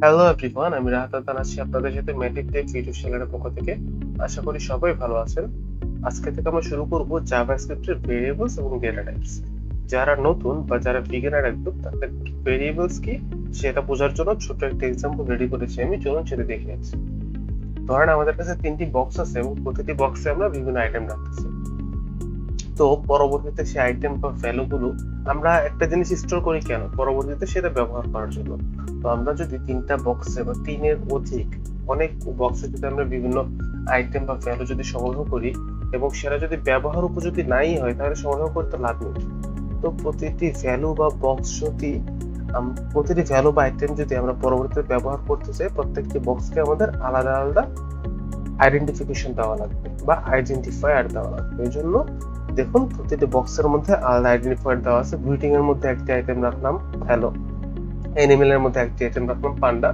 Hello everyone আমি রাহাত আদান আছি আপনাদের সাথে ম্যাটিক টেক ইউটিউব চ্যানেলের পক্ষ থেকে। আশা করি সবাই ভালো আছেন। আজকে থেকে আমরা শুরু করব জাভাস্ক্রিপ্টের ভেরিয়েবলস এবং ডেটা টাইপস যারা নতুন বা যারা বিগিনার একদম, তাদের ভেরিয়েবলস কি সেটা বোঝার জন্য ছোট একটা এক্সাম্পল রেডি করেছি আমি। চলুন সেটা দেখে আছি ধরেন আমাদের কাছে তিনটি বক্স আছে এবং প্রতিটি বক্সে আমরা বিভিন্ন আইটেম রাখতেছি। তো পরবর্তীতে সেই আইটেম বা ভ্যালু গুলো আমরা একটা জিনিস স্টোর করি কেন? পরবর্তীতে সেটা ব্যবহার করার জন্য। তো আমরা যদি তিনটা বক্সে বা তিনের অধিক অনেক বক্সে যদি আমরা বিভিন্ন আইটেম বা ভ্যালু যদি সংগ্রহ করি এবং সেটা যদি ব্যবহার উপযোগী নাই হয়, তাহলে সংগ্রহ করতে লাভ নেই। তো প্রতিটি ভ্যালু বা বক্স যদি প্রতিটি ভ্যালু বা আইটেম যদি আমরা পরবর্তীতে ব্যবহার করতে চাই, প্রত্যেকটি বক্সকে আমাদের আলাদা আলাদা আইডেন্টিফিকেশন দেওয়া লাগবে বা আইডেন্টিফায়ার দেওয়া লাগবে। এই জন্য দেখুন, প্রতিটি বক্সের মধ্যে আলাদা আইডেন্টিফায়ার দেওয়া আছে। গ্রিটিং এর মধ্যে একটি আইটেম রাখলাম হ্যালো এনিমেলের মধ্যে একটি আইটেম রাখলাম পান্ডা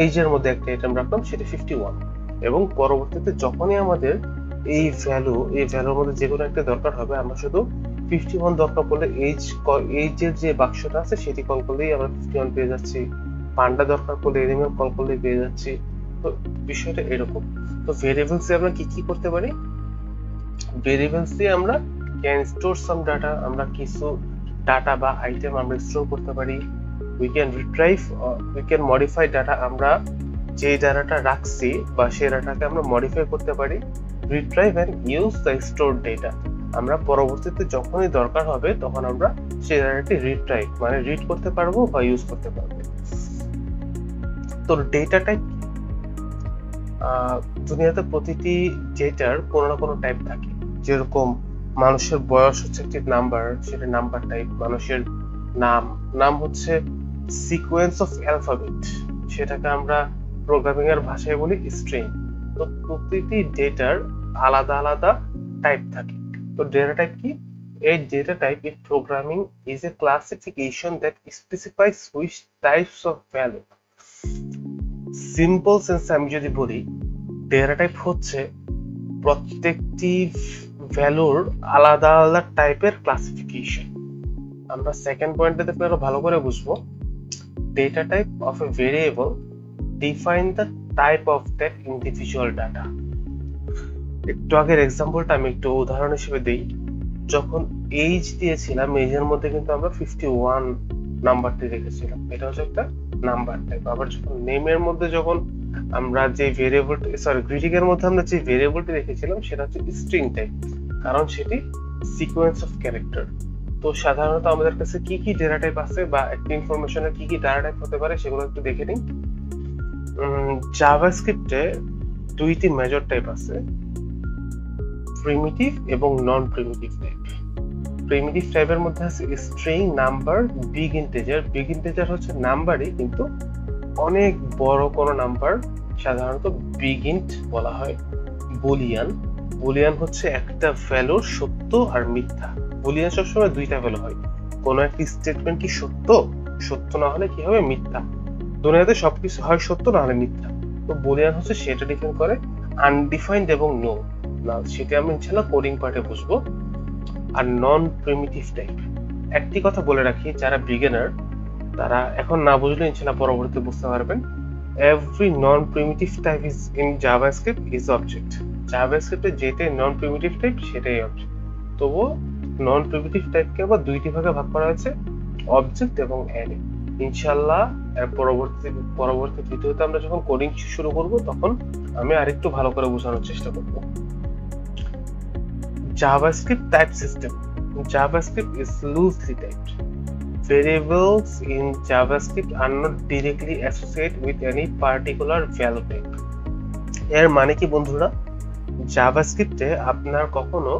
এইজ এর মধ্যে একটি আইটেম রাখলাম, সেটা ফিফটি ওয়ান এবং পরবর্তীতে যখনই আমাদের এই ভ্যালু এই ভ্যালুর মধ্যে যে কোনো একটা দরকার হবে, আমরা শুধু ফিফটি ওয়ান দরকার পড়লে এইজ এইজের যে বাক্সটা আছে, সেটি কল করলেই আমরা ফিফটি ওয়ান পেয়ে যাচ্ছি। পান্ডা দরকার পড়লে এনিমেল কল করলেই পেয়ে যাচ্ছি। তো বিষয়টা এরকম। তো ভেরিয়েবলস দিয়ে আমরা কি কি করতে পারি? ভেরিয়েবলস দিয়ে আমরা ক্যান স্টোর সাম ডাটা আমরা কিছু ডাটা বা আইটেম আমরা স্টোর করতে পারি। We can retrieve we can modify data আমরা যে ডাটাটা রাখছি বা সেই ডাটাকে আমরা মডিফাই করতে পারি। Retrieve and use the store data আমরা পরবর্তীতে যখনই দরকার হবে তখন আমরা সেই ডাটাটি রিট্রাইভ মানে রিড করতে পারব বা ইউজ করতে পারব। তো ডেটা টাইপ দুনিয়াতে প্রতিটি ডেটার কোনো না কোনো টাইপ থাকে। যেরকম মানুষের বয়স হচ্ছে একটি নাম্বার? সেটা নাম্বার টাইপ মানুষের নাম। নাম হচ্ছে সিকোয়েন্স অফ অ্যালফাবেট সেটাকে আমরা প্রোগ্রামিং এর ভাষায় বলি স্ট্রিং তো প্রতিটি ডেটার আলাদা আলাদা টাইপ থাকে। তো ডেটা টাইপ কি? এই data type in programming is a classification that specifies which types of value simple sense আমি যদি বলি ডেটা টাইপ হচ্ছে প্রত্যেকটি ভ্যালুর আলাদা আলাদা টাইপের ক্লাসিফিকেশন আমরা সেকেন্ড পয়েন্টে দেখলে আরও ভালো করে বুঝব। Data type of a variable define the type of that individual data একটু আগের এক্সাম্পলটা আমি একটু উদাহরণ হিসেবে দিই। যখন এইজ দিয়েছিলাম এইজের মধ্যে কিন্তু আমরা ফিফটি ওয়ান নাম্বারটি রেখেছিলাম। এটা হচ্ছে একটা নাম্বার টাইপ আবার যখন নেমের মধ্যে যখন আমরা যে ভেরিয়েবলটি সরি গ্রিটিং এর মধ্যে আমরা যে ভেরিয়েবলটি রেখেছিলাম, সেটা হচ্ছে স্ট্রিং টাইপ কারণ সেটি সিকোয়েন্স অফ ক্যারেক্টার তো সাধারণত আমাদের কাছে কি কি ডেটা টাইপ আছে বা একটা ইনফরমেশনের কি কি ডেটা টাইপ হতে পারে সেগুলো একটু দেখে নিই। জাভাস্ক্রিপ্টে দুইটি মেজর টাইপ আছে প্রিমিটিভ এবং নন প্রিমিটিভ টাইপ প্রিমিটিভ টাইপের মধ্যে আছে string number big integer big integer হচ্ছে নাম্বারই কিন্তু অনেক বড় কোনো নাম্বার সাধারণত বিগ ইন্ট বলা হয় বুলিয়ান বুলিয়ান হচ্ছে একটা ভ্যালুর সত্য আর মিথ্যা। বুলিয়ান সবসময় দুইটা ভ্যালু হয়। কোনো একটি স্টেটমেন্ট কি সত্য? সত্য না হলে কি হবে? মিথ্যা। দুনিয়াতে সবকিছু হয় সত্য, না হলে মিথ্যা। তো বুলিয়ান হচ্ছে সেটা ডিফাইন করে আনডিফাইন্ড এবং নো না, সেটা আমি ইনশাল্লাহ কোডিং পার্টে বুঝব। আর নন প্রিমিটিভ টাইপ একটি কথা বলে রাখি, যারা বিগিনার তারা এখন না বুঝলে ইনশাল্লাহ পরবর্তীতে বুঝতে পারবেন। Every non primitive type is in JavaScript is object জাভাস্ক্রিপ্টে যেটাই নন প্রিমিটিভ টাইপ সেটাই অবজেক্ট তবুও নন প্রিমিটিভ টাইপকে আবার দুইটি ভাগে ভাগ করা হয়েছে অবজেক্ট এবং অ্যারে ইনশাল্লাহ পরবর্তী পরবর্তী ভিডিওতে আমরা যখন কোডিং শুরু করব, তখন আমি আরেকটু ভালো করে বোঝানোর চেষ্টা করব JavaScript type system. JavaScript is loosely typed. Variables in JavaScript are not directly associated with any particular value type. এর মানে কি, বন্ধুরা জাভাস্ক্রিপ্টে আপনার কখনো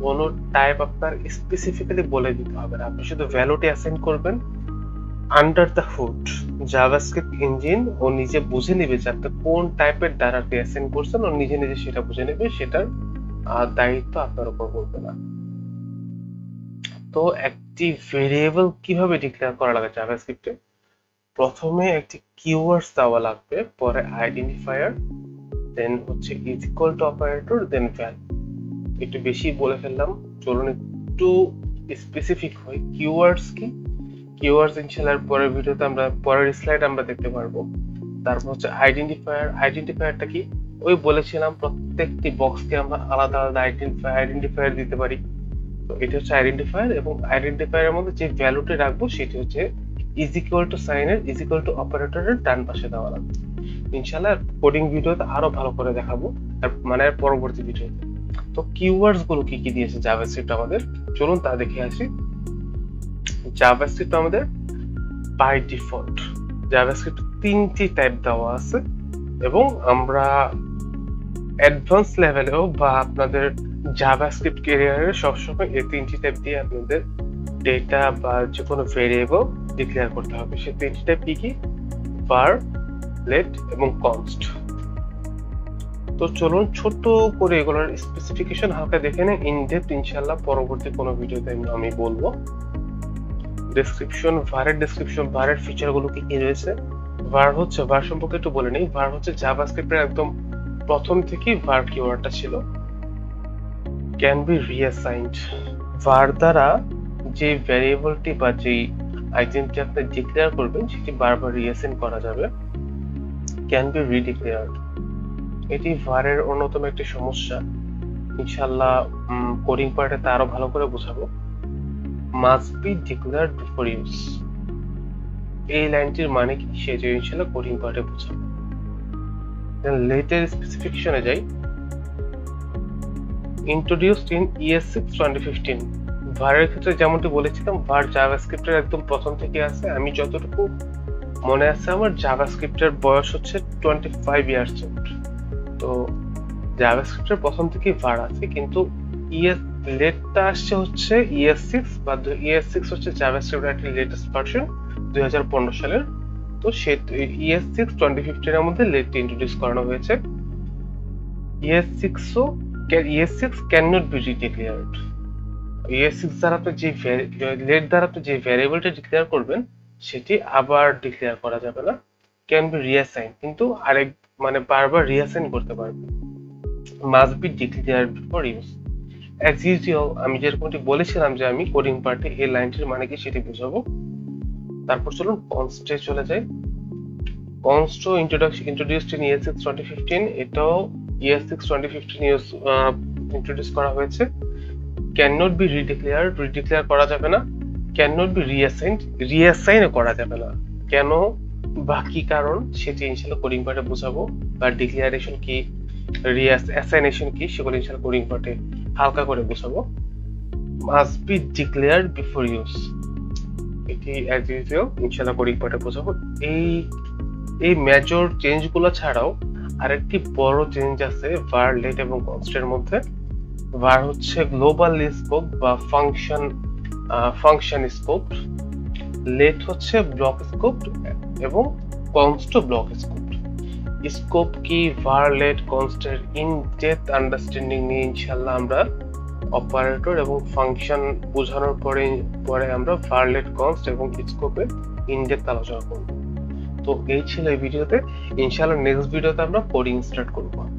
কোনো টাইপ আপনার স্পেসিফিক্যালি বলে দিতে হবে না। আপনি শুধু ভ্যালুটি অ্যাসাইন করবেন under the hood JavaScript engine ও নিজে বুঝে নেবে যে আপনি কোন টাইপের ডাটাটি অ্যাসাইন করছেন ও নিজে নিজে সেটা বুঝে নেবে, সেটার দায়িত্ব আপনার উপর পড়বে না। তো একটি ভেরিয়েবল কীভাবে ডিক্লেয়ার করা লাগে জাভাস্ক্রিপ্টে প্রথমে একটি কিওয়ার্ডস দেওয়া লাগবে, পরে আইডেন্টিফায়ার দেন হচ্ছে is equal to operator then value একটু বেশি বলে ফেললাম, চলুন একটু স্পেসিফিক হয় কিওয়ার্ডস কি? কিওয়ার্ডস ইনশাআল্লাহ পরের ভিডিওতে আমরা, পরের স্লাইড আমরা দেখতে পারব। তারপর হচ্ছে আইডেন্টিফায়ার আইডেন্টিফায়ারটা কি? ওই বলেছিলাম, প্রত্যেকটি বক্সকে আমরা আলাদা আলাদা আইডেন্টিফায়ার আইডেন্টিফায়ার দিতে পারি। তো এটা হচ্ছে আইডেন্টিফায়ার এবং আইডেন্টিফায়ারের মধ্যে যে ভ্যালুটি রাখব, সেটি হচ্ছে ইজ ইকুয়াল টু সাইনের ইজ ইকুয়াল টু অপারেটরের ডান পাশে দেওয়া লাগবে। ইনশাআল্লাহ কোডিং ভিডিওতে আরও ভালো করে দেখাবো। মানে পরবর্তী ভিডিওতে। তো কিওয়ার্ডসগুলো কি কি দিয়েছে জাভাস্ক্রিপ্ট আমাদের? চলুন তা দেখে আসি। জাভাস্ক্রিপ্ট আমাদের বাই ডিফল্ট জাভাস্ক্রিপ্ট তিনটি টাইপ দেওয়া আছে এবং আমরা অ্যাডভান্স লেভেলেও বা আপনাদের জাভাস্ক্রিপ্ট ক্যারিয়ারে সবসময় এই তিনটি টাইপ দিয়ে আপনাদের ডেটা বা যে কোনো ভেরিয়েবল ডিক্লেয়ার করতে হবে। সেই তিনটি টাইপ কি কি? Var let এবং const. তো চলুন ছোট করে এগুলোর স্পেসিফিকেশন হালকা দেখে নেন ইন ডেপথ ইনশাআল্লাহ পরবর্তী কোনো ভিডিওতে আমি বলব। ডেসক্রিপশন ভারের ডেসক্রিপশন ভারের ফিচারগুলো কি কি রয়েছে? Var হচ্ছে var সম্পর্কে একটু বলে নেই। Var হচ্ছে জাভাস্ক্রিপ্টের একদম প্রথম থেকেই var কিওয়ার্ডটা ছিল। ক্যান বি রিঅ্যাসাইন্ড var দ্বারা যে ভ্যারিয়েবলটি বা যেই আইডেন্টি আপনি ডিক্লেয়ার করবেন, সেটি বারবার রিঅ্যাসাইন করা যাবে। ক্যান বি রিডিক্লেয়ার্ড এটি ভারের অন্যতম একটি সমস্যা। ইনশাল্লাহ কোডিং পার্টে তা আরও ভালো করে বোঝাবো। Must be declared before use এই লাইনটির মানে কি সেটি ইনশাল্লাহ কোডিং পার্টে বোঝাবো। লেটের স্পেসিফিকেশনে যাই। Introduced in ES six twenty fifteen ভারের ক্ষেত্রে যেমনটি বলেছিলাম, ভার জাভাস্ক্রিপ্টের একদম প্রথম থেকে আছে। আমি যতটুকু মনে আছে আমার জাভাস্ক্রিপ্টের বয়স হচ্ছে টোয়েন্টি ফাইভ ইয়ার্স ওল্ড তো জাভাস্ক্রিপ্টের প্রথম থেকেই ভার আছে, কিন্তু ইএস লেটটা আসছে হচ্ছে ইএস সিক্স বা ইএস সিক্স হচ্ছে জাভাস্ক্রিপ্টের একটি লেটেস্ট ভার্সন দুই হাজার পনেরো সালের। তো সে ইএস সিক্স টোয়েন্টি ফিফটিনের মধ্যে লেটটি ইন্ট্রোডিউস করানো হয়েছে। ES সিক্সও ES six can not be redeclared ES six দ্বারা আপনি যে লেট দ্বারা আপনি যে ভ্যারিয়েবলটা ডিক্লেয়ার করবেন সেটি আবার ডিক্লেয়ার করা যাবে না। ক্যান বি রিঅ্যাসাইন কিন্তু আরেক মানে বারবার রিঅ্যাসাইন করতে পারবে। Must be declare before use as usual আমি যেরকমটি বলেছিলাম যে আমি কোডিং পার্টে এই লাইনটির মানে কি সেটি বুঝাবো। তারপর চলুন কনস্টে চলে যাই। কনস্টো introduction introduced in ES six twenty fifteen এটাও ES six twenty fifteen use introduce করা হয়েছে। Can not be redeclare redeclare করা যাবে না। Can not be reassigned reassign করা যাবে না? কেন? বা কি কারণ সেটি ইনশাল্লাহ কোডিং পার্টে বোঝাবো। বা ডিক্লিয়ারেশন কি অ্যাসাইনেশন কি সেগুলো ইনশাল্লাহ কোডিং পার্টে হালকা করে বোঝাবো। Must be declare before use এটি ইউজুয়াল ইনশাল্লাহ কোডিং পার্টে বোঝাবো। এই এই মেজর চেঞ্জগুলো ছাড়াও আরেকটি বড় চেঞ্জ আছে, var লেট এবং কনস্টের মধ্যে। Var হচ্ছে গ্লোবাল স্কোপ বা ফাংশন ফাংশন স্কোপ লেট হচ্ছে ব্লক স্কোপ এবং কনস্ট ব্লক স্কোপ স্কোপ কি let কনস্টের ইন ডেপথ আন্ডারস্ট্যান্ডিং নিয়ে ইনশাল্লাহ আমরা অপারেটর এবং ফাংশন বোঝানোর পরে পরে আমরা let কনস্ট এবং স্কোপে ইন ডেপথ আলোচনা করব। তো এই ছিল এই ভিডিওতে। ইনশাআল্লাহ নেক্সট ভিডিওতে আমরা কোডিং স্টার্ট করব।